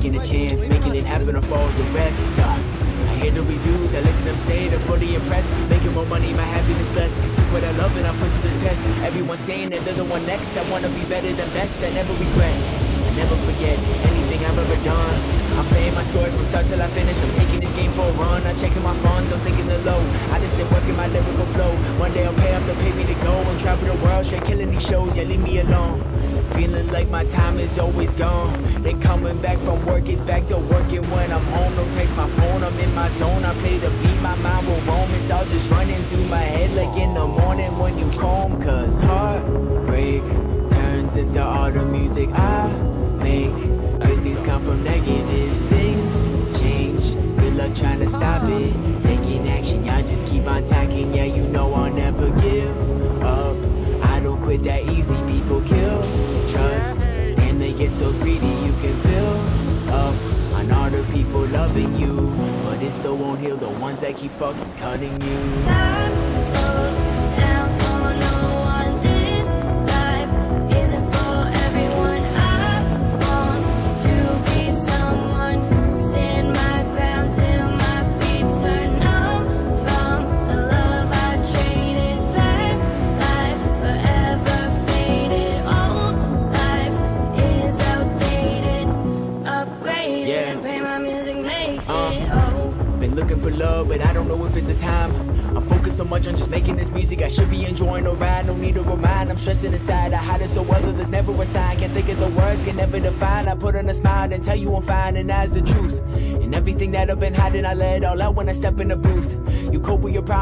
taking a chance, making it happen or follow the rest. Uh, I hear the reviews, I listen them saying they're fully impressed. Making more money, my happiness less. Took what I love and I put to the test. Everyone saying that they're the one next. I wanna be better than best. I never regret. I never forget anything I've ever done. I'm playing my story from start till I finish. Run. I'm checking my funds, I'm thinking the low. I just stay working my lyrical flow. One day I'll pay up to pay me to go and travel the world, straight killing these shows. Yeah, leave me alone. Feeling like my time is always gone. They coming back from work, it's back to working when I'm home. Don't text my phone, I'm in my zone. I play the beat, my mind will roam. It's all just running through my head like in the morning when you comb. Cause heartbreak stop it. Taking action, y'all just keep on tacking. Yeah, you know I'll never give up. I don't quit that easy, people kill trust. And they get so greedy, you can fill up on all the people loving you. But it still won't heal the ones that keep fucking cutting you. Time slows looking for love, but I don't know if it's the time. I'm focused so much on just making this music. I should be enjoying the ride, no need to remind. I'm stressing inside. I hide it so well that there's never a sign. Can't think of the words, can never define. I put on a smile and tell you I'm fine, and that's the truth. And everything that I've been hiding, I let all out when I step in the booth. You cope with your problems.